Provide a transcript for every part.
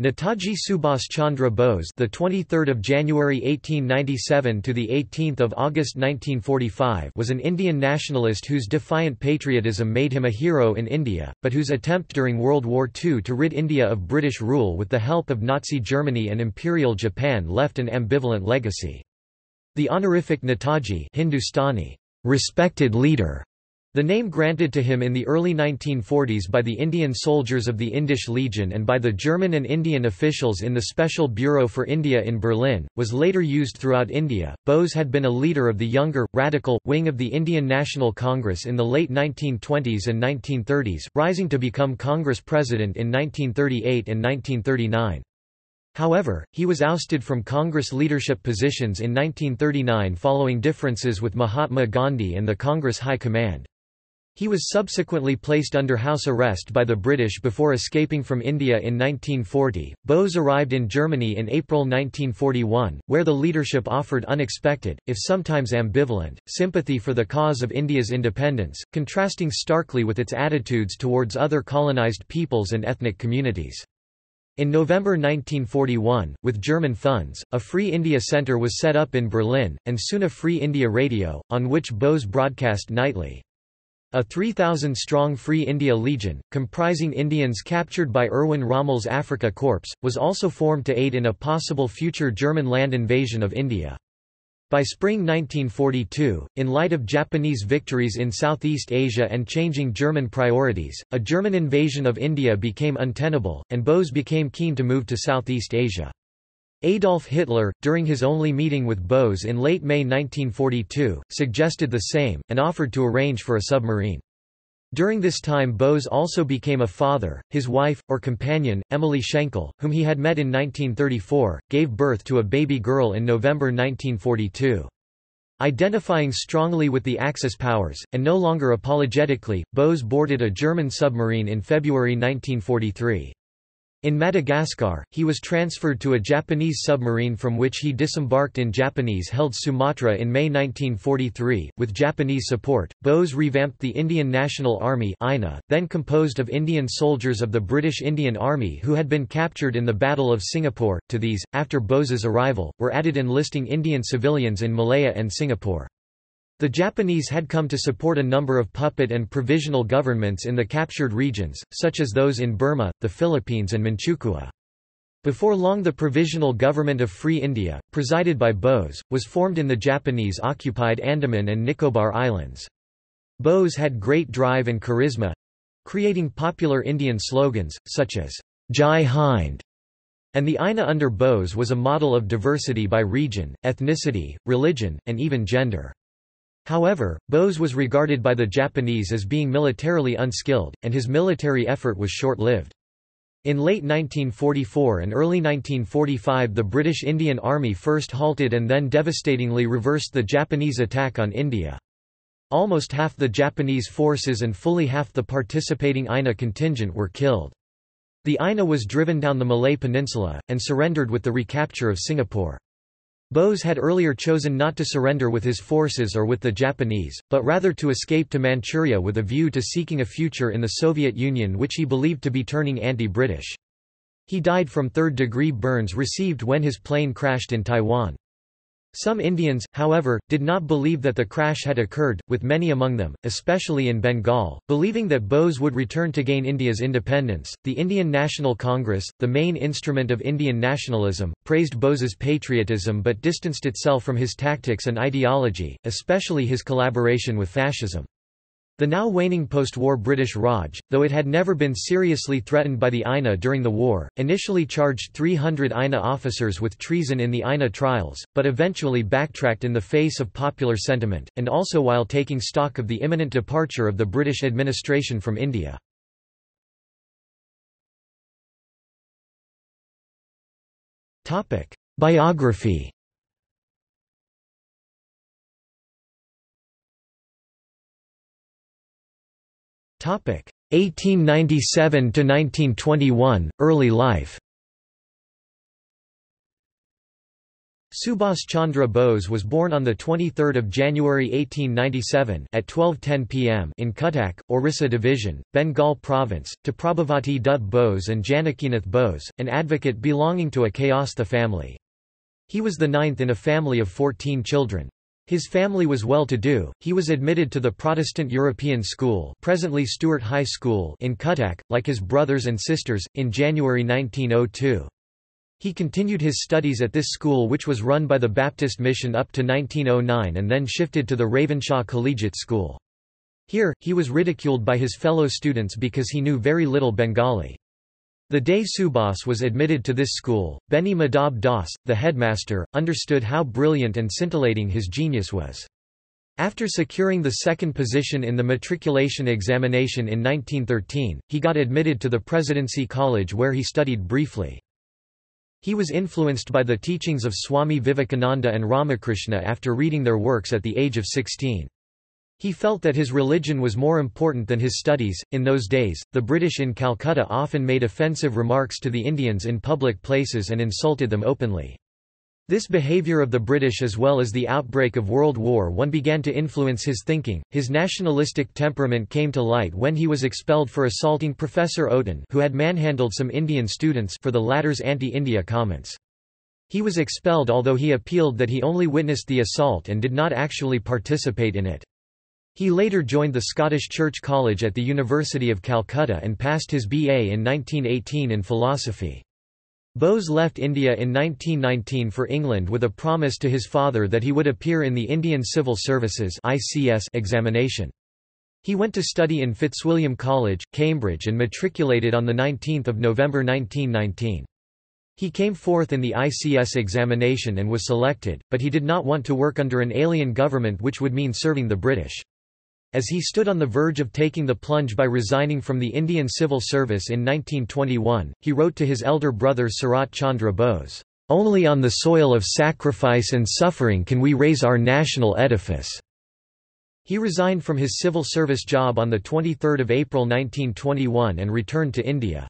Netaji Subhas Chandra Bose, the 23rd of January 1897 to the 18th of August 1945, was an Indian nationalist whose defiant patriotism made him a hero in India, but whose attempt during World War II to rid India of British rule with the help of Nazi Germany and Imperial Japan left an ambivalent legacy. The honorific Netaji Hindustani, respected leader the name granted to him in the early 1940s by the Indian soldiers of the Indisch Legion and by the German and Indian officials in the Special Bureau for India in Berlin, was later used throughout India. Bose had been a leader of the younger, radical, wing of the Indian National Congress in the late 1920s and 1930s, rising to become Congress president in 1938 and 1939. However, he was ousted from Congress leadership positions in 1939 following differences with Mahatma Gandhi and the Congress High Command. He was subsequently placed under house arrest by the British before escaping from India in 1940. Bose arrived in Germany in April 1941, where the leadership offered unexpected, if sometimes ambivalent, sympathy for the cause of India's independence, contrasting starkly with its attitudes towards other colonized peoples and ethnic communities. In November 1941, with German funds, a Free India Centre was set up in Berlin, and soon a Free India Radio, on which Bose broadcast nightly. A 3,000-strong Free India Legion, comprising Indians captured by Erwin Rommel's Afrika Korps, was also formed to aid in a possible future German land invasion of India. By spring 1942, in light of Japanese victories in Southeast Asia and changing German priorities, a German invasion of India became untenable, and Bose became keen to move to Southeast Asia. Adolf Hitler, during his only meeting with Bose in late May 1942, suggested the same, and offered to arrange for a submarine. During this time Bose also became a father, his wife, or companion, Emilie Schenkl, whom he had met in 1934, gave birth to a baby girl in November 1942. Identifying strongly with the Axis powers, and no longer apologetically, Bose boarded a German submarine in February 1943. In Madagascar, he was transferred to a Japanese submarine from which he disembarked in Japanese-held Sumatra in May 1943. With Japanese support, Bose revamped the Indian National Army INA, then composed of Indian soldiers of the British Indian Army who had been captured in the Battle of Singapore. To these, after Bose's arrival, were added enlisting Indian civilians in Malaya and Singapore. The Japanese had come to support a number of puppet and provisional governments in the captured regions, such as those in Burma, the Philippines and Manchukuo. Before long the Provisional Government of Free India, presided by Bose, was formed in the Japanese-occupied Andaman and Nicobar Islands. Bose had great drive and charisma—creating popular Indian slogans, such as, Jai Hind, and the INA under Bose was a model of diversity by region, ethnicity, religion, and even gender. However, Bose was regarded by the Japanese as being militarily unskilled, and his military effort was short-lived. In late 1944 and early 1945 the British Indian Army first halted and then devastatingly reversed the Japanese attack on India. Almost half the Japanese forces and fully half the participating INA contingent were killed. The INA was driven down the Malay Peninsula, and surrendered with the recapture of Singapore. Bose had earlier chosen not to surrender with his forces or with the Japanese, but rather to escape to Manchuria with a view to seeking a future in the Soviet Union which he believed to be turning anti-British. He died from third-degree burns received when his plane crashed in Taiwan. Some Indians, however, did not believe that the crash had occurred, with many among them, especially in Bengal, believing that Bose would return to gain India's independence. The Indian National Congress, the main instrument of Indian nationalism, praised Bose's patriotism but distanced itself from his tactics and ideology, especially his collaboration with fascism. The now waning post-war British Raj, though it had never been seriously threatened by the INA during the war, initially charged 300 INA officers with treason in the INA trials, but eventually backtracked in the face of popular sentiment, and also while taking stock of the imminent departure of the British administration from India. Biography 1897 to 1921 early life Subhas Chandra Bose was born on 23 January 1897 at 12.10 pm in Cuttack, Orissa Division, Bengal Province, to Prabhavati Dutt Bose and Janakinath Bose, an advocate belonging to a Kayastha family. He was the ninth in a family of 14 children. His family was well-to-do. He was admitted to the Protestant European School, presently Stewart High School, in Cuttack, like his brothers and sisters, in January 1902. He continued his studies at this school which was run by the Baptist Mission up to 1909 and then shifted to the Ravenshaw Collegiate School. Here, he was ridiculed by his fellow students because he knew very little Bengali. The day Subhas was admitted to this school, Beni Madhab Das, the headmaster, understood how brilliant and scintillating his genius was. After securing the second position in the matriculation examination in 1913, he got admitted to the Presidency College where he studied briefly. He was influenced by the teachings of Swami Vivekananda and Ramakrishna after reading their works at the age of 16. He felt that his religion was more important than his studies. In those days, the British in Calcutta often made offensive remarks to the Indians in public places and insulted them openly. This behavior of the British as well as the outbreak of World War I began to influence his thinking. His nationalistic temperament came to light when he was expelled for assaulting Professor Oaten who had manhandled some Indian students for the latter's anti-India comments. He was expelled although he appealed that he only witnessed the assault and did not actually participate in it. He later joined the Scottish Church College at the University of Calcutta and passed his BA in 1918 in philosophy. Bose left India in 1919 for England with a promise to his father that he would appear in the Indian Civil Services examination. He went to study in Fitzwilliam College, Cambridge and matriculated on 19 November 1919. He came fourth in the ICS examination and was selected, but he did not want to work under an alien government which would mean serving the British. As he stood on the verge of taking the plunge by resigning from the Indian Civil Service in 1921, he wrote to his elder brother Sarat Chandra Bose, "...only on the soil of sacrifice and suffering can we raise our national edifice." He resigned from his civil service job on 23 April 1921 and returned to India.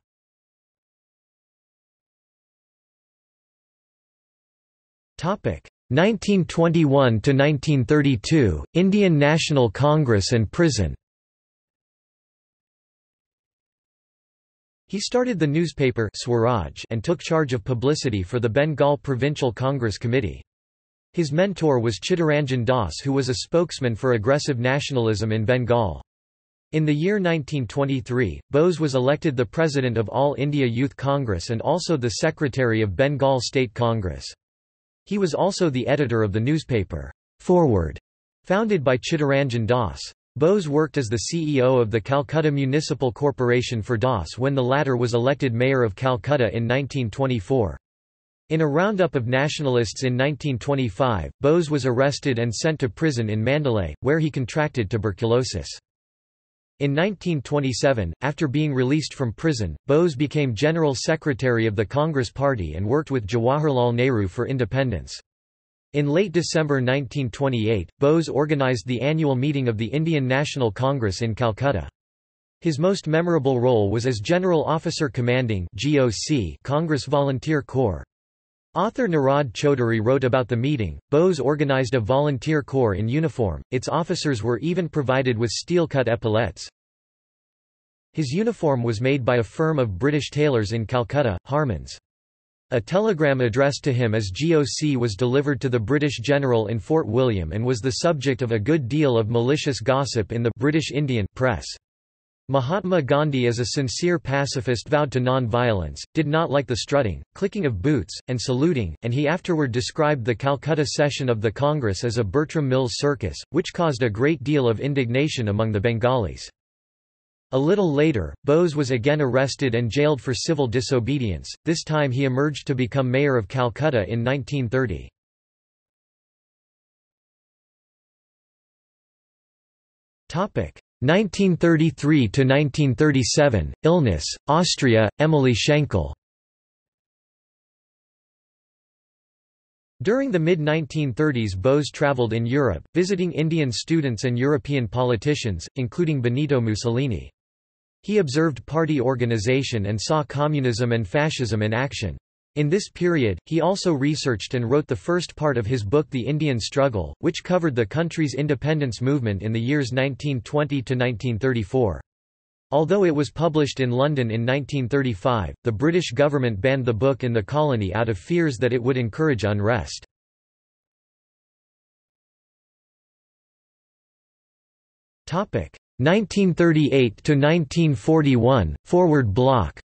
Topic 1921 to 1932 Indian National Congress and prison He started the newspaper Swaraj and took charge of publicity for the Bengal Provincial Congress Committee. His mentor was Chittaranjan Das who was a spokesman for aggressive nationalism in Bengal. In the year 1923, Bose was elected the president of All India Youth Congress and also the secretary of Bengal State Congress. He was also the editor of the newspaper, Forward, founded by Chittaranjan Das. Bose worked as the CEO of the Calcutta Municipal Corporation for Das when the latter was elected mayor of Calcutta in 1924. In a roundup of nationalists in 1925, Bose was arrested and sent to prison in Mandalay, where he contracted tuberculosis. In 1927, after being released from prison, Bose became General Secretary of the Congress Party and worked with Jawaharlal Nehru for independence. In late December 1928, Bose organized the annual meeting of the Indian National Congress in Calcutta. His most memorable role was as General Officer Commanding Congress Volunteer Corps. Author Nirad Chaudhuri wrote about the meeting. Bose organized a volunteer corps in uniform, its officers were even provided with steel-cut epaulets. His uniform was made by a firm of British tailors in Calcutta, Harmans. A telegram addressed to him as GOC was delivered to the British general in Fort William and was the subject of a good deal of malicious gossip in the British Indian press. Mahatma Gandhi as a sincere pacifist vowed to non-violence, did not like the strutting, clicking of boots, and saluting, and he afterward described the Calcutta session of the Congress as a Bertram Mills circus, which caused a great deal of indignation among the Bengalis. A little later, Bose was again arrested and jailed for civil disobedience, this time he emerged to become mayor of Calcutta in 1930. Topic 1933 to 1937 illness Austria Emilie Schenkl During the mid-1930s Bose traveled in Europe, visiting Indian students and European politicians, including Benito Mussolini. He observed party organization and saw communism and fascism in action. In this period, he also researched and wrote the first part of his book The Indian Struggle, which covered the country's independence movement in the years 1920 to 1934. Although it was published in London in 1935, the British government banned the book in the colony out of fears that it would encourage unrest. Topic 1938 to 1941 Forward Bloc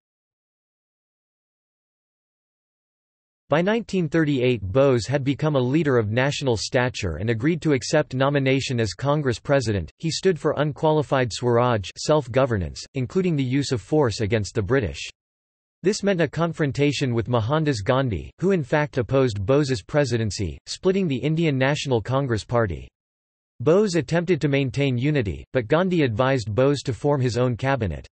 By 1938 Bose had become a leader of national stature and agreed to accept nomination as Congress President. He stood for unqualified Swaraj self-governance, including the use of force against the British. This meant a confrontation with Mohandas Gandhi, who in fact opposed Bose's presidency, splitting the Indian National Congress Party. Bose attempted to maintain unity, but Gandhi advised Bose to form his own cabinet.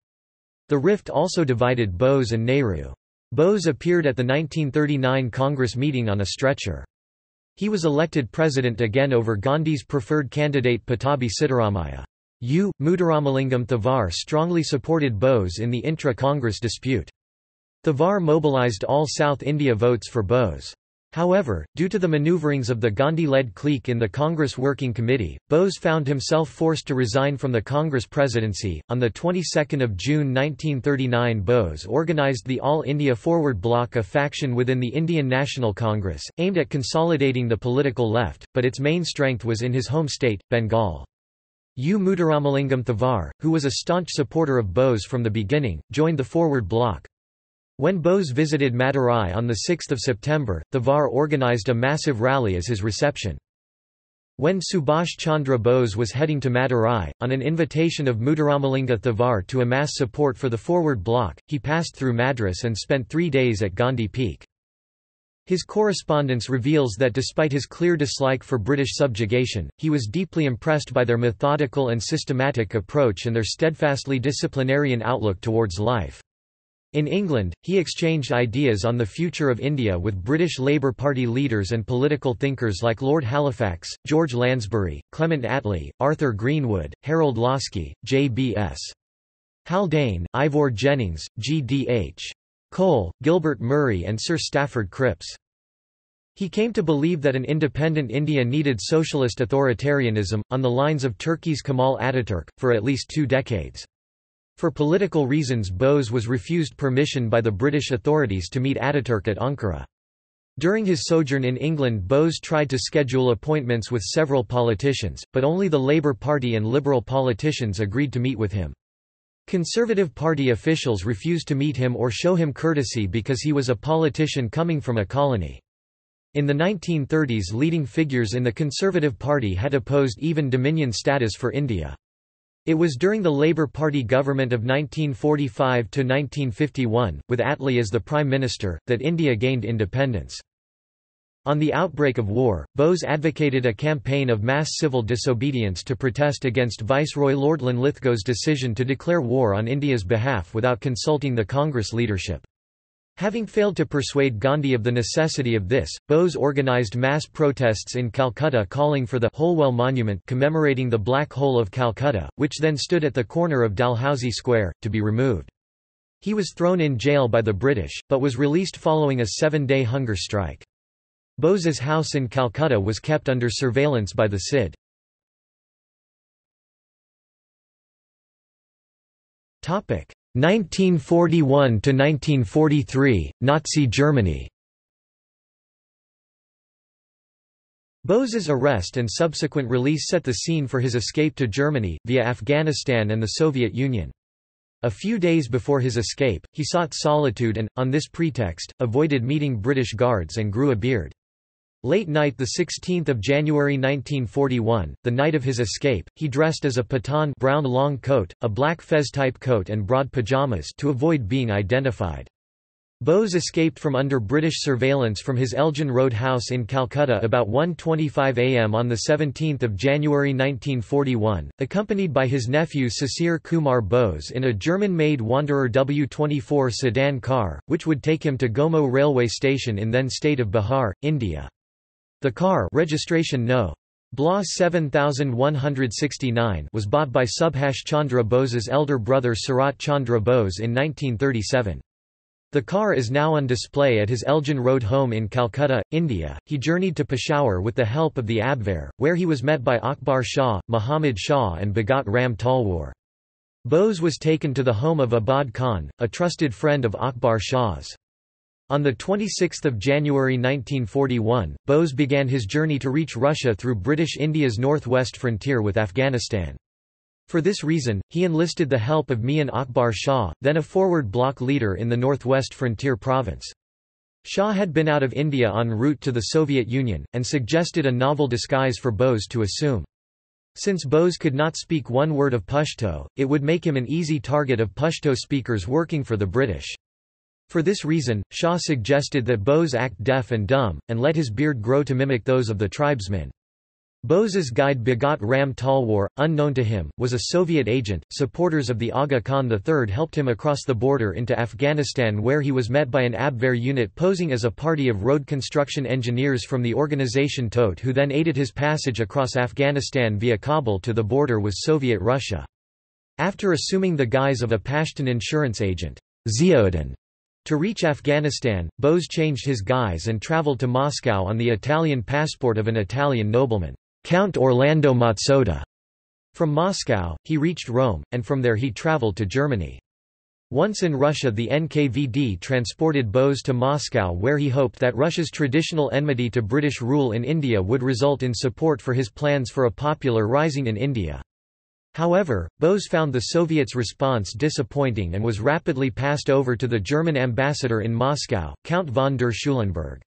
The rift also divided Bose and Nehru. Bose appeared at the 1939 Congress meeting on a stretcher. He was elected president again over Gandhi's preferred candidate Pattabhi Sitaramaiah. U. Muthuramalingam Thevar strongly supported Bose in the intra-Congress dispute. Thevar mobilized all South India votes for Bose. However, due to the maneuverings of the Gandhi-led clique in the Congress Working Committee, Bose found himself forced to resign from the Congress presidency. On the 22nd of June 1939, Bose organized the All India Forward Bloc, a faction within the Indian National Congress, aimed at consolidating the political left, but its main strength was in his home state, Bengal. U. Muthuramalingam Thevar, who was a staunch supporter of Bose from the beginning, joined the Forward Bloc. When Bose visited Madurai on 6 September, Thevar organized a massive rally as his reception. When Subhash Chandra Bose was heading to Madurai, on an invitation of Muthuramalinga Thevar to amass support for the Forward Bloc, he passed through Madras and spent three days at Gandhi Peak. His correspondence reveals that despite his clear dislike for British subjugation, he was deeply impressed by their methodical and systematic approach and their steadfastly disciplinarian outlook towards life. In England, he exchanged ideas on the future of India with British Labour Party leaders and political thinkers like Lord Halifax, George Lansbury, Clement Attlee, Arthur Greenwood, Harold Laski, J.B.S. Haldane, Ivor Jennings, G.D.H. Cole, Gilbert Murray and Sir Stafford Cripps. He came to believe that an independent India needed socialist authoritarianism, on the lines of Turkey's Kemal Ataturk, for at least two decades. For political reasons Bose was refused permission by the British authorities to meet Ataturk at Ankara. During his sojourn in England Bose tried to schedule appointments with several politicians, but only the Labour Party and Liberal politicians agreed to meet with him. Conservative Party officials refused to meet him or show him courtesy because he was a politician coming from a colony. In the 1930s leading figures in the Conservative Party had opposed even Dominion status for India. It was during the Labour Party government of 1945–1951, with Attlee as the Prime Minister, that India gained independence. On the outbreak of war, Bose advocated a campaign of mass civil disobedience to protest against Viceroy Lord Linlithgow's decision to declare war on India's behalf without consulting the Congress leadership. Having failed to persuade Gandhi of the necessity of this, Bose organized mass protests in Calcutta calling for the Holwell Monument commemorating the Black Hole of Calcutta, which then stood at the corner of Dalhousie Square, to be removed. He was thrown in jail by the British, but was released following a seven-day hunger strike. Bose's house in Calcutta was kept under surveillance by the CID. Topic: 1941–1943, Nazi Germany Bose's arrest and subsequent release set the scene for his escape to Germany, via Afghanistan and the Soviet Union. A few days before his escape, he sought solitude and, on this pretext, avoided meeting British guards and grew a beard. Late night 16 January 1941, the night of his escape, he dressed as a Pathan brown long coat, a black fez-type coat and broad pajamas to avoid being identified. Bose escaped from under British surveillance from his Elgin Road house in Calcutta about 1.25 am on 17 January 1941, accompanied by his nephew Sisir Kumar Bose in a German-made Wanderer W24 sedan car, which would take him to Gomoh railway station in then state of Bihar, India. The car registration no. BLA 7169 was bought by Subhash Chandra Bose's elder brother Sarat Chandra Bose in 1937. The car is now on display at his Elgin Road home in Calcutta, India. He journeyed to Peshawar with the help of the Abwehr, where he was met by Akbar Shah, Muhammad Shah, and Bhagat Ram Talwar. Bose was taken to the home of Abad Khan, a trusted friend of Akbar Shah's. On 26 January 1941, Bose began his journey to reach Russia through British India's northwest frontier with Afghanistan. For this reason, he enlisted the help of Mian Akbar Shah, then a forward bloc leader in the northwest frontier province. Shah had been out of India en route to the Soviet Union, and suggested a novel disguise for Bose to assume. Since Bose could not speak one word of Pashto, it would make him an easy target of Pashto speakers working for the British. For this reason, Shah suggested that Bose act deaf and dumb, and let his beard grow to mimic those of the tribesmen. Bose's guide Bhagat Ram Talwar, unknown to him, was a Soviet agent. Supporters of the Aga Khan III helped him across the border into Afghanistan where he was met by an Abwehr unit posing as a party of road construction engineers from the organization Todt who then aided his passage across Afghanistan via Kabul to the border with Soviet Russia. After assuming the guise of a Pashtun insurance agent, Ziauddin, to reach Afghanistan, Bose changed his guise and traveled to Moscow on the Italian passport of an Italian nobleman. Count Orlando Mazzotta. From Moscow, he reached Rome, and from there he traveled to Germany. Once in Russia the NKVD transported Bose to Moscow where he hoped that Russia's traditional enmity to British rule in India would result in support for his plans for a popular rising in India. However, Bose found the Soviets' response disappointing and was rapidly passed over to the German ambassador in Moscow, Count von der Schulenburg.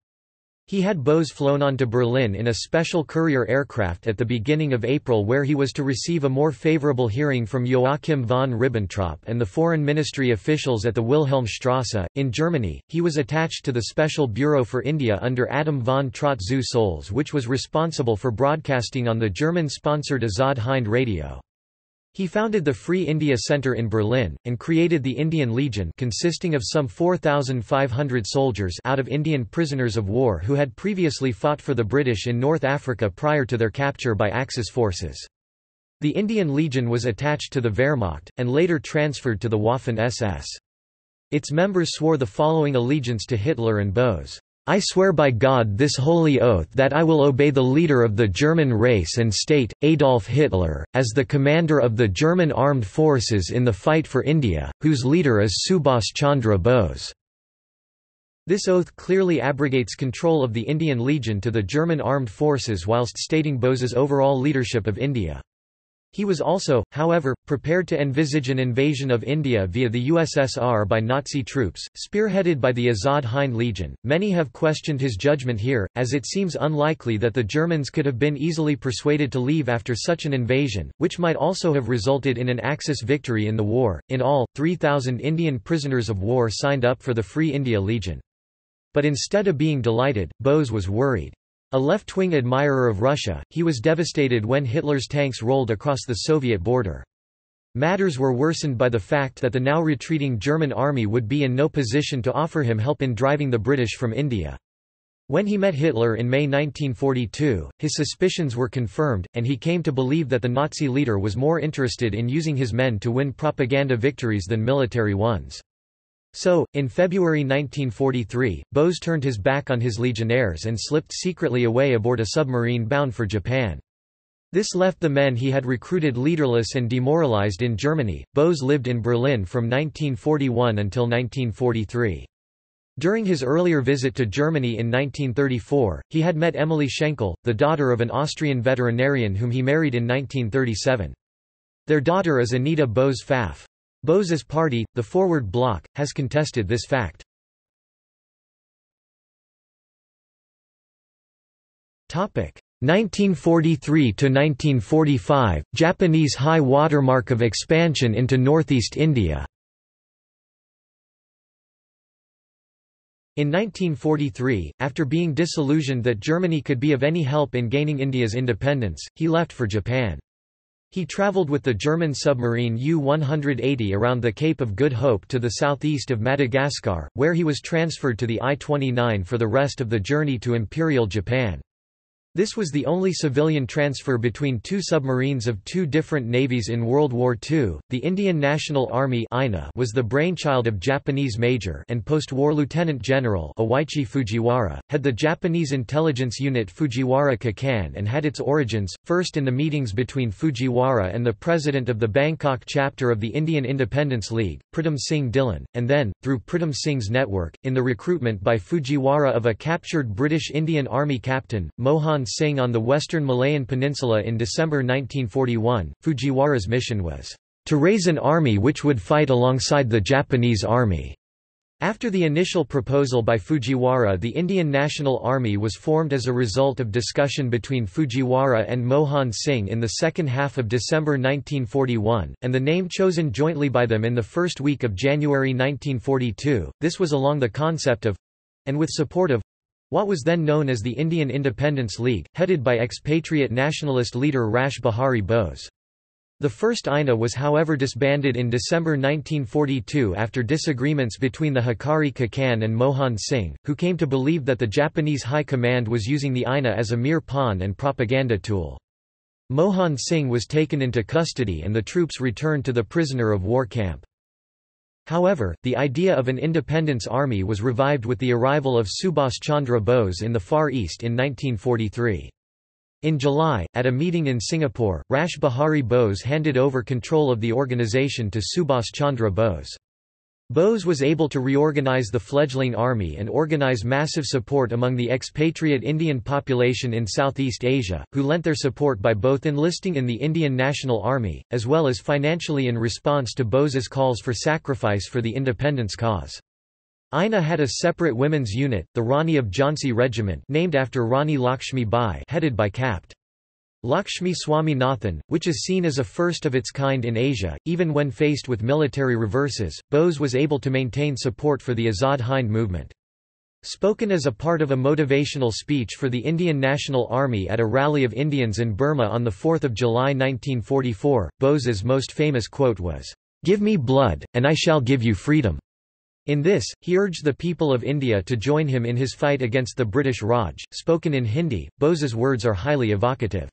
He had Bose flown on to Berlin in a special courier aircraft at the beginning of April where he was to receive a more favorable hearing from Joachim von Ribbentrop and the foreign ministry officials at the Wilhelmstrasse. In Germany, he was attached to the Special Bureau for India under Adam von Trott zu which was responsible for broadcasting on the German-sponsored Azad Hind radio. He founded the Free India Centre in Berlin, and created the Indian Legion consisting of some 4,500 soldiers out of Indian prisoners of war who had previously fought for the British in North Africa prior to their capture by Axis forces. The Indian Legion was attached to the Wehrmacht, and later transferred to the Waffen-SS. Its members swore the following allegiance to Hitler and Bose. I swear by God this holy oath that I will obey the leader of the German race and state, Adolf Hitler, as the commander of the German armed forces in the fight for India, whose leader is Subhas Chandra Bose." This oath clearly abrogates control of the Indian Legion to the German armed forces whilst stating Bose's overall leadership of India. He was also, however, prepared to envisage an invasion of India via the USSR by Nazi troops, spearheaded by the Azad Hind Legion. Many have questioned his judgment here, as it seems unlikely that the Germans could have been easily persuaded to leave after such an invasion, which might also have resulted in an Axis victory in the war. In all, 3,000 Indian prisoners of war signed up for the Free India Legion. But instead of being delighted, Bose was worried. A left-wing admirer of Russia, he was devastated when Hitler's tanks rolled across the Soviet border. Matters were worsened by the fact that the now retreating German army would be in no position to offer him help in driving the British from India. When he met Hitler in May 1942, his suspicions were confirmed, and he came to believe that the Nazi leader was more interested in using his men to win propaganda victories than military ones. So, in February 1943, Bose turned his back on his legionnaires and slipped secretly away aboard a submarine bound for Japan. This left the men he had recruited leaderless and demoralized in Germany. Bose lived in Berlin from 1941 until 1943. During his earlier visit to Germany in 1934, he had met Emilie Schenkl, the daughter of an Austrian veterinarian whom he married in 1937. Their daughter is Anita Bose Pfaff. Bose's party, the Forward Bloc, has contested this fact. Topic 1943–1945, Japanese high watermark of expansion into northeast India In 1943, after being disillusioned that Germany could be of any help in gaining India's independence, he left for Japan. He traveled with the German submarine U-180 around the Cape of Good Hope to the southeast of Madagascar, where he was transferred to the I-29 for the rest of the journey to Imperial Japan. This was the only civilian transfer between two submarines of two different navies in World War II. The Indian National Army was the brainchild of Japanese Major and post-war Lieutenant General Oichi Fujiwara, had the Japanese intelligence unit Fujiwara Kikan and had its origins, first in the meetings between Fujiwara and the president of the Bangkok chapter of the Indian Independence League, Pritam Singh Dhillon, and then, through Pritam Singh's network, in the recruitment by Fujiwara of a captured British Indian Army captain, Mohan Singh on the western Malayan Peninsula in December 1941. Fujiwara's mission was to raise an army which would fight alongside the Japanese army. After the initial proposal by Fujiwara the Indian National Army was formed as a result of discussion between Fujiwara and Mohan Singh in the second half of December 1941, and the name chosen jointly by them in the first week of January 1942, this was along the concept of—and with support of what was then known as the Indian Independence League, headed by expatriate nationalist leader Rash Behari Bose. The first INA was however disbanded in December 1942 after disagreements between the Hikari Kikan and Mohan Singh, who came to believe that the Japanese High Command was using the INA as a mere pawn and propaganda tool. Mohan Singh was taken into custody and the troops returned to the prisoner of war camp. However, the idea of an independence army was revived with the arrival of Subhas Chandra Bose in the Far East in 1943. In July, at a meeting in Singapore, Rash Behari Bose handed over control of the organization to Subhas Chandra Bose. Bose was able to reorganize the fledgling army and organize massive support among the expatriate Indian population in Southeast Asia, who lent their support by both enlisting in the Indian National Army, as well as financially in response to Bose's calls for sacrifice for the independence cause. INA had a separate women's unit, the Rani of Jhansi Regiment named after Rani Lakshmi Bai headed by Capt. Lakshmi Swaminathan, which is seen as a first of its kind in Asia, even when faced with military reverses, Bose was able to maintain support for the Azad Hind movement. Spoken as a part of a motivational speech for the Indian National Army at a rally of Indians in Burma on 4 July 1944, Bose's most famous quote was, "'Give me blood, and I shall give you freedom'". In this, he urged the people of India to join him in his fight against the British Raj. Spoken in Hindi, Bose's words are highly evocative.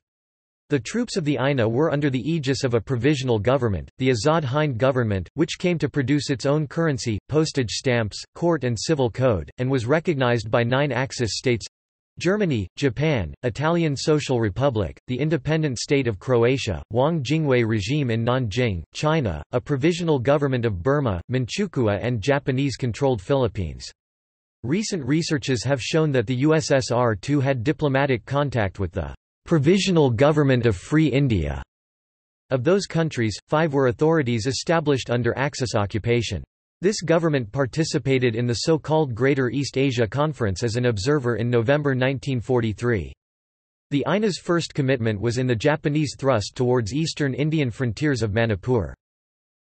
The troops of the INA were under the aegis of a provisional government, the Azad Hind government, which came to produce its own currency, postage stamps, court and civil code, and was recognized by nine Axis states Germany, Japan, Italian Social Republic, the independent state of Croatia, Wang Jingwei regime in Nanjing, China, a provisional government of Burma, Manchukuo and Japanese-controlled Philippines. Recent researches have shown that the USSR too had diplomatic contact with the Provisional Government of Free India. Of those countries, five were authorities established under Axis occupation. This government participated in the so-called Greater East Asia Conference as an observer in November 1943. The INA's first commitment was in the Japanese thrust towards eastern Indian frontiers of Manipur.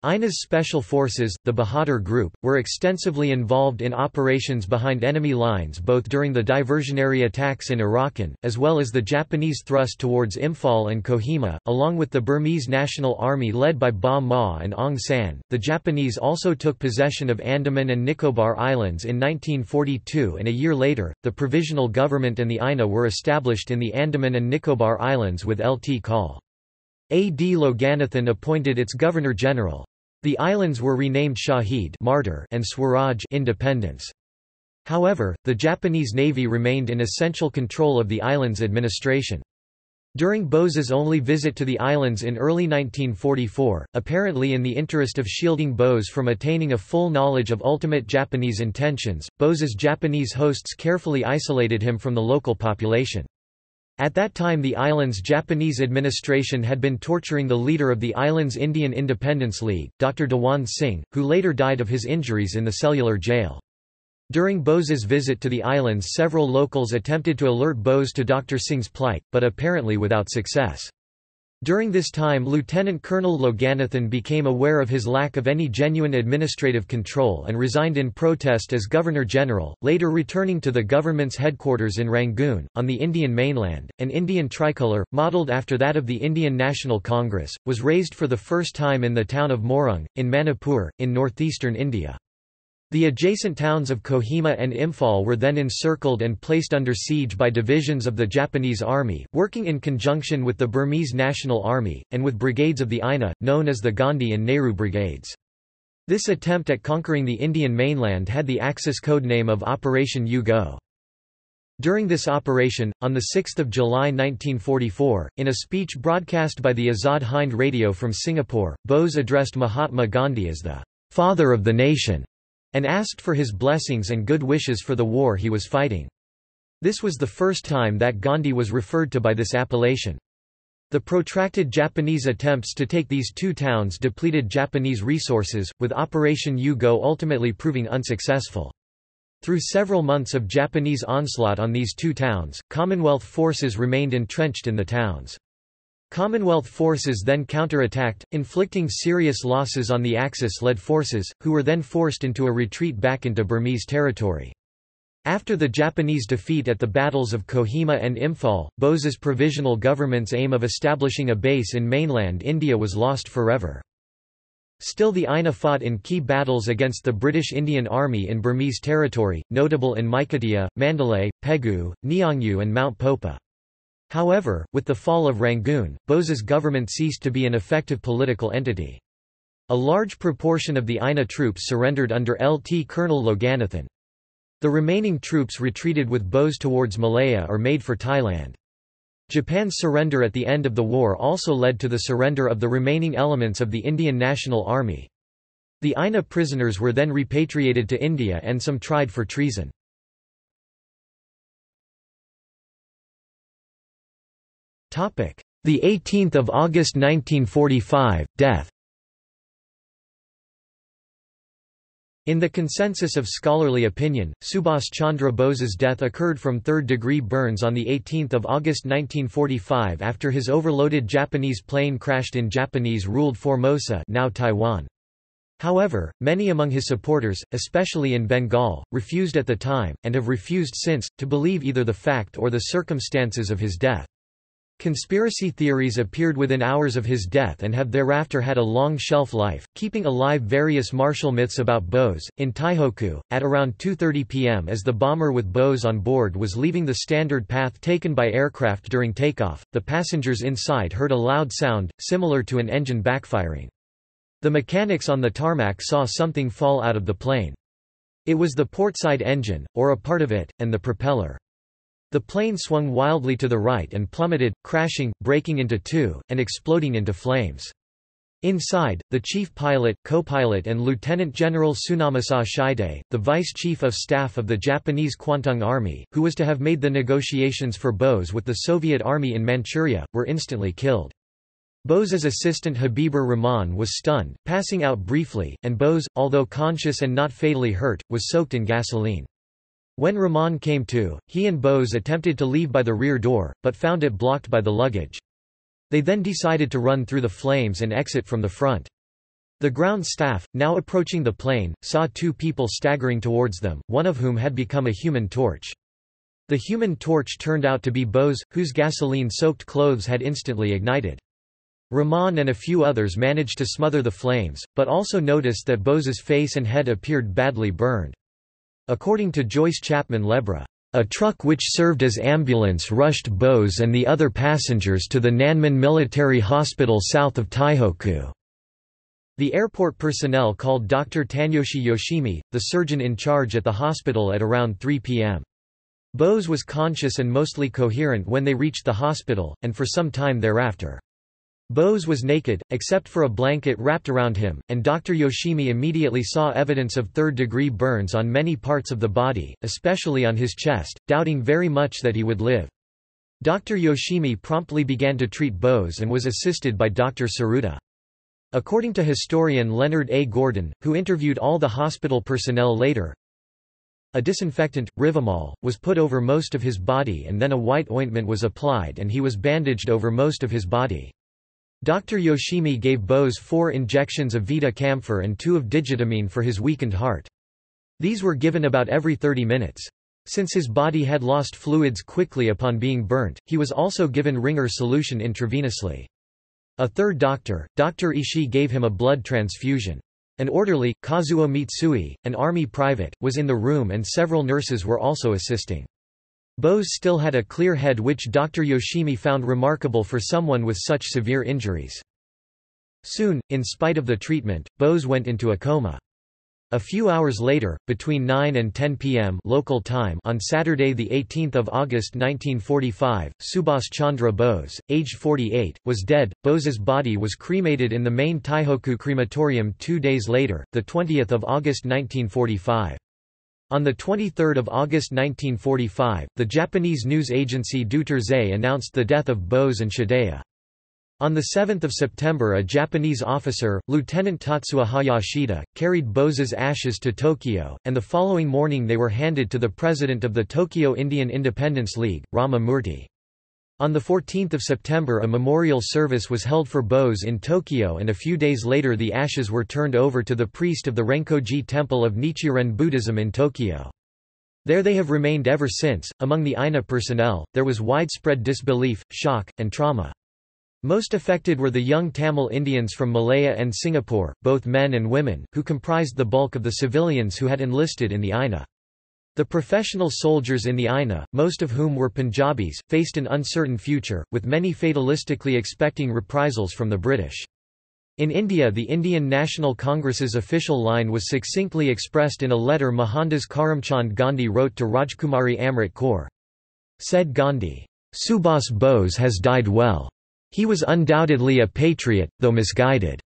INA's special forces, the Bahadur Group, were extensively involved in operations behind enemy lines both during the diversionary attacks in Arakan, as well as the Japanese thrust towards Imphal and Kohima, along with the Burmese National Army led by Ba Maw and Aung San. The Japanese also took possession of Andaman and Nicobar Islands in 1942 and a year later, the Provisional Government and the INA were established in the Andaman and Nicobar Islands with Lt Col. A. D. Loganathan appointed its Governor-General. The islands were renamed Shahid martyr and Swaraj independence. However, the Japanese Navy remained in essential control of the island's administration. During Bose's only visit to the islands in early 1944, apparently in the interest of shielding Bose from attaining a full knowledge of ultimate Japanese intentions, Bose's Japanese hosts carefully isolated him from the local population. At that time the island's Japanese administration had been torturing the leader of the island's Indian Independence League, Dr. Dewan Singh, who later died of his injuries in the cellular jail. During Bose's visit to the islands several locals attempted to alert Bose to Dr. Singh's plight, but apparently without success. During this time Lieutenant Colonel Loganathan became aware of his lack of any genuine administrative control and resigned in protest as Governor-General, later returning to the government's headquarters in Rangoon, on the Indian mainland. An Indian tricolour, modelled after that of the Indian National Congress, was raised for the first time in the town of Morung, in Manipur, in northeastern India. The adjacent towns of Kohima and Imphal were then encircled and placed under siege by divisions of the Japanese army, working in conjunction with the Burmese National Army, and with brigades of the INA, known as the Gandhi and Nehru Brigades. This attempt at conquering the Indian mainland had the Axis codename of Operation U-Go. During this operation, on 6 July 1944, in a speech broadcast by the Azad Hind radio from Singapore, Bose addressed Mahatma Gandhi as the «father of the nation» and asked for his blessings and good wishes for the war he was fighting. This was the first time that Gandhi was referred to by this appellation. The protracted Japanese attempts to take these two towns depleted Japanese resources, with Operation U-Go ultimately proving unsuccessful. Through several months of Japanese onslaught on these two towns, Commonwealth forces remained entrenched in the towns. Commonwealth forces then counterattacked, inflicting serious losses on the Axis-led forces, who were then forced into a retreat back into Burmese territory. After the Japanese defeat at the battles of Kohima and Imphal, Bose's provisional government's aim of establishing a base in mainland India was lost forever. Still the INA fought in key battles against the British Indian Army in Burmese territory, notable in Maikarta, Mandalay, Pegu, Neongyu and Mount Popa. However, with the fall of Rangoon, Bose's government ceased to be an effective political entity. A large proportion of the INA troops surrendered under LT Colonel Loganathan. The remaining troops retreated with Bose towards Malaya or made for Thailand. Japan's surrender at the end of the war also led to the surrender of the remaining elements of the Indian National Army. The INA prisoners were then repatriated to India and some tried for treason. The 18th of August 1945 death. In the consensus of scholarly opinion, Subhas Chandra Bose's death occurred from third-degree burns on 18 August 1945 after his overloaded Japanese plane crashed in Japanese-ruled Formosa now Taiwan. However, many among his supporters, especially in Bengal, refused at the time, and have refused since, to believe either the fact or the circumstances of his death. Conspiracy theories appeared within hours of his death and have thereafter had a long shelf life, keeping alive various martial myths about Bose. In Taihoku, at around 2.30 pm as the bomber with Bose on board was leaving the standard path taken by aircraft during takeoff, the passengers inside heard a loud sound, similar to an engine backfiring. The mechanics on the tarmac saw something fall out of the plane. It was the portside engine, or a part of it, and the propeller. The plane swung wildly to the right and plummeted, crashing, breaking into two, and exploding into flames. Inside, the chief pilot, co-pilot and Lieutenant General Tsunamasa Shide, the vice chief of staff of the Japanese Kwantung Army, who was to have made the negotiations for Bose with the Soviet Army in Manchuria, were instantly killed. Bose's assistant Habibur Rahman was stunned, passing out briefly, and Bose, although conscious and not fatally hurt, was soaked in gasoline. When Rahman came to, he and Bose attempted to leave by the rear door, but found it blocked by the luggage. They then decided to run through the flames and exit from the front. The ground staff, now approaching the plane, saw two people staggering towards them, one of whom had become a human torch. The human torch turned out to be Bose, whose gasoline-soaked clothes had instantly ignited. Rahman and a few others managed to smother the flames, but also noticed that Bose's face and head appeared badly burned. According to Joyce Chapman Lebra, a truck which served as ambulance rushed Bose and the other passengers to the Nanmen Military Hospital south of Taihoku. The airport personnel called Dr. Taneyoshi Yoshimi, the surgeon in charge at the hospital at around 3 p.m. Bose was conscious and mostly coherent when they reached the hospital, and for some time thereafter. Bose was naked, except for a blanket wrapped around him, and Dr. Yoshimi immediately saw evidence of third-degree burns on many parts of the body, especially on his chest, doubting very much that he would live. Dr. Yoshimi promptly began to treat Bose and was assisted by Dr. Tsuruta. According to historian Leonard A. Gordon, who interviewed all the hospital personnel later, a disinfectant, Rivamol, was put over most of his body and then a white ointment was applied and he was bandaged over most of his body. Dr. Yoshimi gave Bose four injections of Vita camphor and two of digitamine for his weakened heart. These were given about every 30 minutes. Since his body had lost fluids quickly upon being burnt, he was also given Ringer solution intravenously. A third doctor, Dr. Ishii gave him a blood transfusion. An orderly, Kazuo Mitsui, an army private, was in the room and several nurses were also assisting. Bose still had a clear head which Dr. Yoshimi found remarkable for someone with such severe injuries. Soon, in spite of the treatment, Bose went into a coma. A few hours later, between 9 and 10 p.m. local time on Saturday 18 August 1945, Subhas Chandra Bose, aged 48, was dead. Bose's body was cremated in the main Taihoku crematorium two days later, 20 August 1945. On 23 August 1945, the Japanese news agency Deutsche announced the death of Bose and Shideo. On 7 September a Japanese officer, Lieutenant Tatsuya Hayashida, carried Bose's ashes to Tokyo, and the following morning they were handed to the president of the Tokyo Indian Independence League, Rama Murthy. On 14 September a memorial service was held for Bose in Tokyo and a few days later the ashes were turned over to the priest of the Renkoji Temple of Nichiren Buddhism in Tokyo. There they have remained ever since. Among the INA personnel, there was widespread disbelief, shock, and trauma. Most affected were the young Tamil Indians from Malaya and Singapore, both men and women, who comprised the bulk of the civilians who had enlisted in the INA. The professional soldiers in the INA, most of whom were Punjabis, faced an uncertain future, with many fatalistically expecting reprisals from the British. In India the Indian National Congress's official line was succinctly expressed in a letter Mohandas Karamchand Gandhi wrote to Rajkumari Amrit Kaur. Said Gandhi, "'Subhas Bose has died well. He was undoubtedly a patriot, though misguided.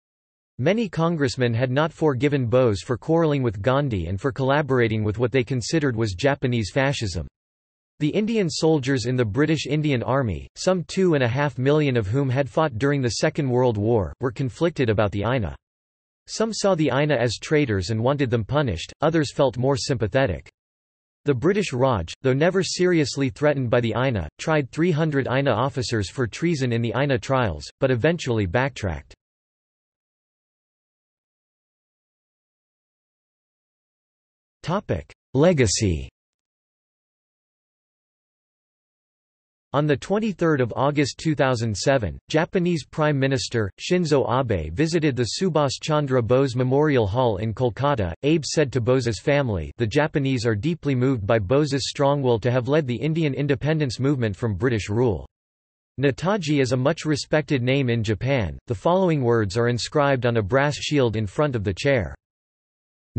Many congressmen had not forgiven Bose for quarreling with Gandhi and for collaborating with what they considered was Japanese fascism. The Indian soldiers in the British Indian Army, some two and a half million of whom had fought during the Second World War, were conflicted about the INA. Some saw the INA as traitors and wanted them punished, others felt more sympathetic. The British Raj, though never seriously threatened by the INA, tried 300 INA officers for treason in the INA trials, but eventually backtracked. Legacy On 23 August 2007, Japanese Prime Minister, Shinzo Abe visited the Subhas Chandra Bose Memorial Hall in Kolkata. Abe said to Bose's family the Japanese are deeply moved by Bose's strong will to have led the Indian independence movement from British rule. Netaji is a much respected name in Japan. The following words are inscribed on a brass shield in front of the chair.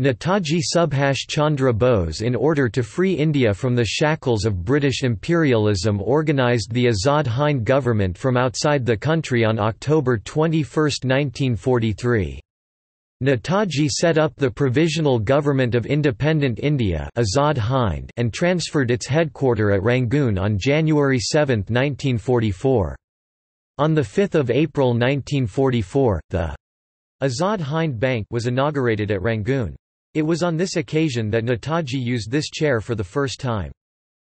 Netaji Subhash Chandra Bose in order to free India from the shackles of British imperialism organised the Azad Hind government from outside the country on October 21, 1943. Netaji set up the Provisional Government of Independent India Azad Hind and transferred its headquarter at Rangoon on January 7, 1944. On 5 April 1944, the Azad Hind Bank was inaugurated at Rangoon. It was on this occasion that Netaji used this chair for the first time.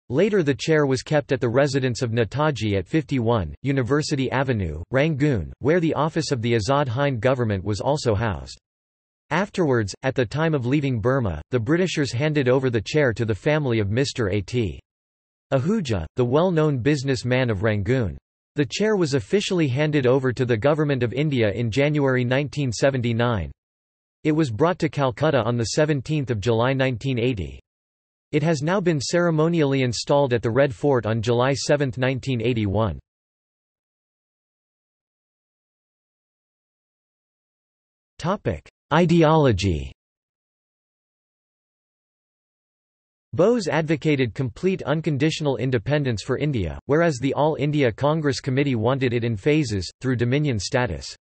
Later the chair was kept at the residence of Netaji at 51, University Avenue, Rangoon, where the office of the Azad Hind government was also housed. Afterwards, at the time of leaving Burma, the Britishers handed over the chair to the family of Mr. A.T. Ahuja, the well-known businessman of Rangoon. The chair was officially handed over to the Government of India in January 1979. It was brought to Calcutta on 17 July 1980. It has now been ceremonially installed at the Red Fort on July 7, 1981. Ideology Bose advocated complete unconditional independence for India, whereas the All India Congress Committee wanted it in phases, through dominion status.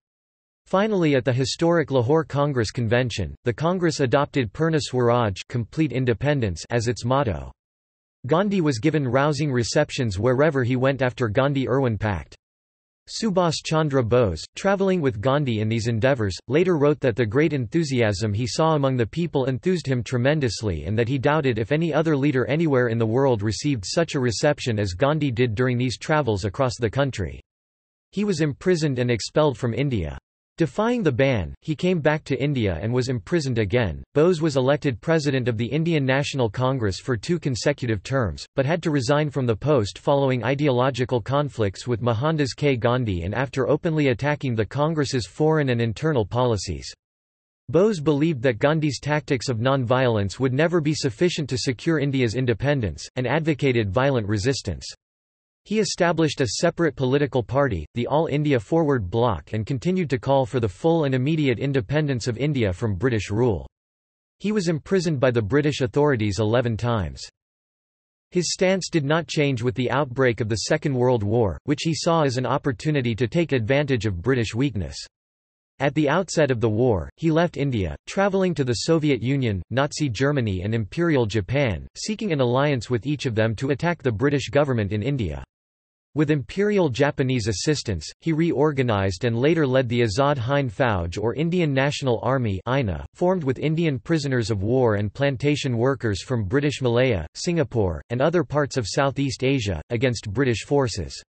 Finally at the historic Lahore Congress Convention, the Congress adopted Purna Swaraj complete independence as its motto. Gandhi was given rousing receptions wherever he went after Gandhi-Irwin Pact. Subhas Chandra Bose, travelling with Gandhi in these endeavours, later wrote that the great enthusiasm he saw among the people enthused him tremendously and that he doubted if any other leader anywhere in the world received such a reception as Gandhi did during these travels across the country. He was imprisoned and expelled from India. Defying the ban, he came back to India and was imprisoned again. Bose was elected president of the Indian National Congress for two consecutive terms, but had to resign from the post following ideological conflicts with Mohandas K. Gandhi and after openly attacking the Congress's foreign and internal policies. Bose believed that Gandhi's tactics of non-violence would never be sufficient to secure India's independence, and advocated violent resistance. He established a separate political party, the All India Forward Bloc and continued to call for the full and immediate independence of India from British rule. He was imprisoned by the British authorities eleven times. His stance did not change with the outbreak of the Second World War, which he saw as an opportunity to take advantage of British weakness. At the outset of the war, he left India, travelling to the Soviet Union, Nazi Germany and Imperial Japan, seeking an alliance with each of them to attack the British government in India. With Imperial Japanese assistance, he reorganized and later led the Azad Hind Fauj or Indian National Army formed with Indian prisoners of war and plantation workers from British Malaya, Singapore, and other parts of Southeast Asia, against British forces.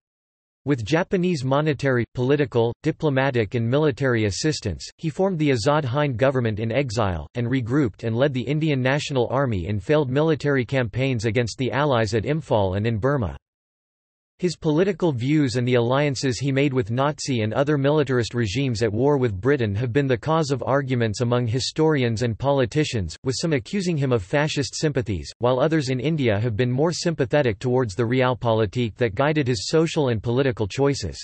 With Japanese monetary, political, diplomatic and military assistance, he formed the Azad Hind government in exile, and regrouped and led the Indian National Army in failed military campaigns against the Allies at Imphal and in Burma. His political views and the alliances he made with Nazi and other militarist regimes at war with Britain have been the cause of arguments among historians and politicians, with some accusing him of fascist sympathies, while others in India have been more sympathetic towards the realpolitik that guided his social and political choices.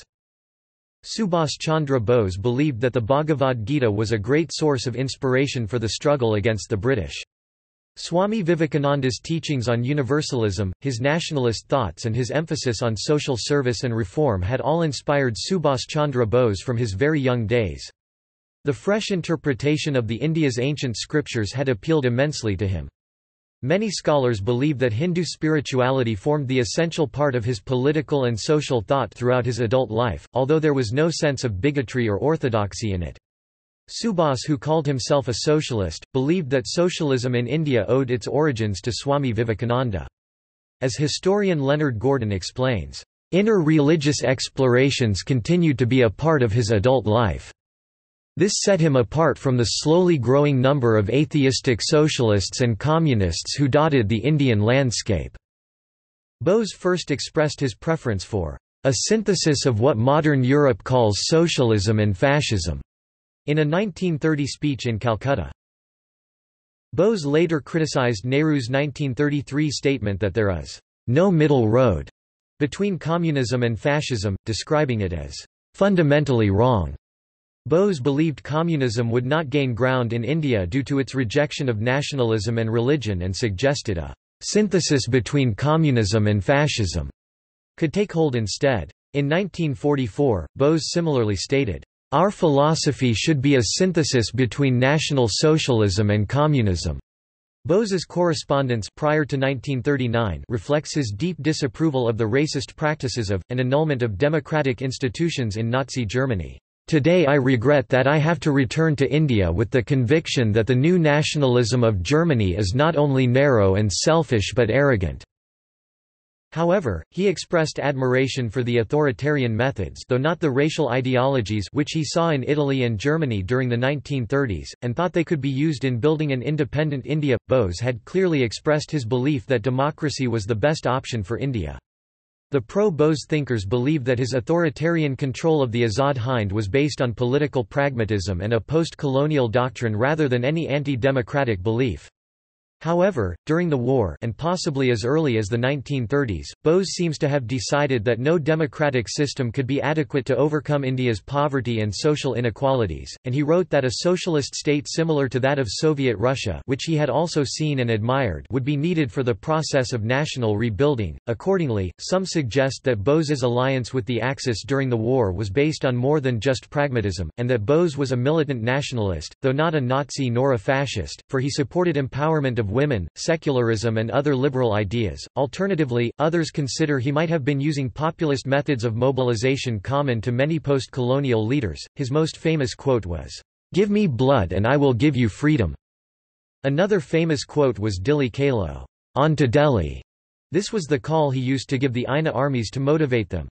Subhas Chandra Bose believed that the Bhagavad Gita was a great source of inspiration for the struggle against the British. Swami Vivekananda's teachings on universalism, his nationalist thoughts and his emphasis on social service and reform had all inspired Subhas Chandra Bose from his very young days. The fresh interpretation of the India's ancient scriptures had appealed immensely to him. Many scholars believe that Hindu spirituality formed the essential part of his political and social thought throughout his adult life, although there was no sense of bigotry or orthodoxy in it. Subhas who called himself a socialist, believed that socialism in India owed its origins to Swami Vivekananda. As historian Leonard Gordon explains, "...inner religious explorations continued to be a part of his adult life. This set him apart from the slowly growing number of atheistic socialists and communists who dotted the Indian landscape." Bose first expressed his preference for a synthesis of what modern Europe calls socialism and fascism in a 1930 speech in Calcutta. Bose later criticized Nehru's 1933 statement that there is no middle road between communism and fascism, describing it as fundamentally wrong. Bose believed communism would not gain ground in India due to its rejection of nationalism and religion and suggested a synthesis between communism and fascism could take hold instead. In 1944, Bose similarly stated, our philosophy should be a synthesis between National Socialism and Communism. Bose's correspondence prior to 1939 reflects his deep disapproval of the racist practices of, and annulment of democratic institutions in Nazi Germany. Today I regret that I have to return to India with the conviction that the new nationalism of Germany is not only narrow and selfish but arrogant. However, he expressed admiration for the authoritarian methods though not the racial ideologies which he saw in Italy and Germany during the 1930s, and thought they could be used in building an independent India. Bose had clearly expressed his belief that democracy was the best option for India. The pro-Bose thinkers believed that his authoritarian control of the Azad Hind was based on political pragmatism and a post-colonial doctrine rather than any anti-democratic belief. However, during the war and possibly as early as the 1930s, Bose seems to have decided that no democratic system could be adequate to overcome India's poverty and social inequalities, and he wrote that a socialist state similar to that of Soviet Russia which he had also seen and admired would be needed for the process of national rebuilding. Accordingly, some suggest that Bose's alliance with the Axis during the war was based on more than just pragmatism, and that Bose was a militant nationalist, though not a Nazi nor a fascist, for he supported empowerment of women, secularism and other liberal ideas. Alternatively, others consider he might have been using populist methods of mobilization common to many post-colonial leaders. His most famous quote was, "Give me blood and I will give you freedom." Another famous quote was Dilli Chalo, on to Delhi. This was the call he used to give the INA armies to motivate them.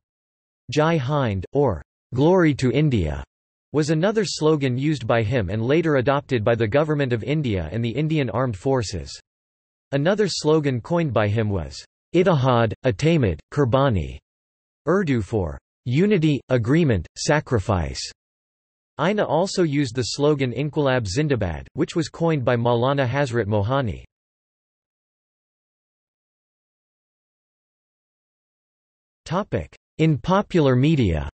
Jai Hind, or Glory to India, was another slogan used by him and later adopted by the Government of India and the Indian Armed Forces. Another slogan coined by him was, Ittihad, Atamad, Kurbani, Urdu for unity, agreement, sacrifice. INA also used the slogan Inquilab Zindabad, which was coined by Maulana Hazrat Mohani. In popular media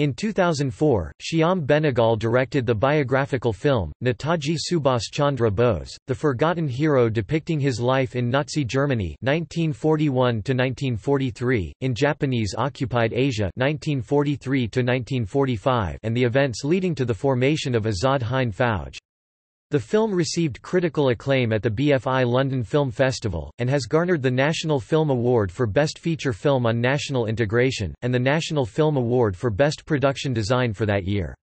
In 2004, Shyam Benegal directed the biographical film, Netaji Subhas Chandra Bose, the forgotten hero depicting his life in Nazi Germany 1941 in Japanese-occupied Asia 1943 and the events leading to the formation of Azad Hind Fauj. The film received critical acclaim at the BFI London Film Festival, and has garnered the National Film Award for Best Feature Film on National Integration, and the National Film Award for Best Production Design for that year.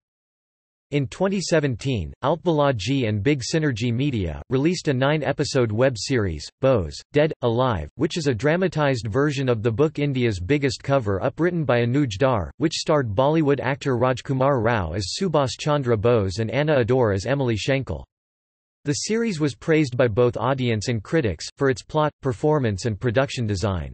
In 2017, Altbalaji and Big Synergy Media, released a nine-episode web series, Bose, Dead, Alive, which is a dramatized version of the book India's Biggest Cover-Up written by Anuj Dhar, which starred Bollywood actor Rajkummar Rao as Subhas Chandra Bose and Anna Ador as Emilie Schenkl. The series was praised by both audience and critics, for its plot, performance and production design.